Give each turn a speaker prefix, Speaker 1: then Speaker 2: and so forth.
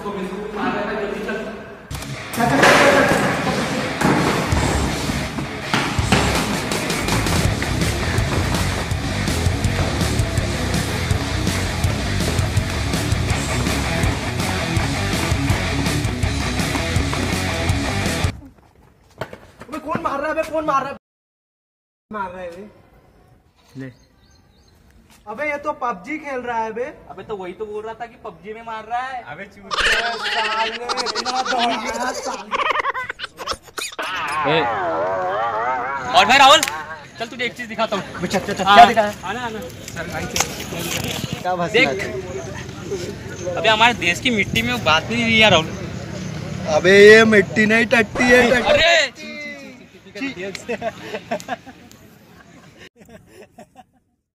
Speaker 1: उसको मिस जल्दी चल। कौन मार रहा है? कौन मार रहा है? मार रहा है।
Speaker 2: ले।
Speaker 1: अबे ये तो पबजी खेल रहा है बे
Speaker 3: अबे तो वही तो बोल रहा था कि पबजी में मार रहा है
Speaker 1: अबे साले इतना दौड़ गया साले
Speaker 2: ए,
Speaker 3: और भाई राहुल चल तुझे एक चीज़ दिखाता हूँ
Speaker 1: चल चल
Speaker 3: क्या दिखाया आना आना
Speaker 1: क्या
Speaker 3: देख अबे हमारे देश की मिट्टी में बात भी नहीं रही है राहुल
Speaker 1: अबे ये मिट्टी नहीं टट्टी है
Speaker 3: अरे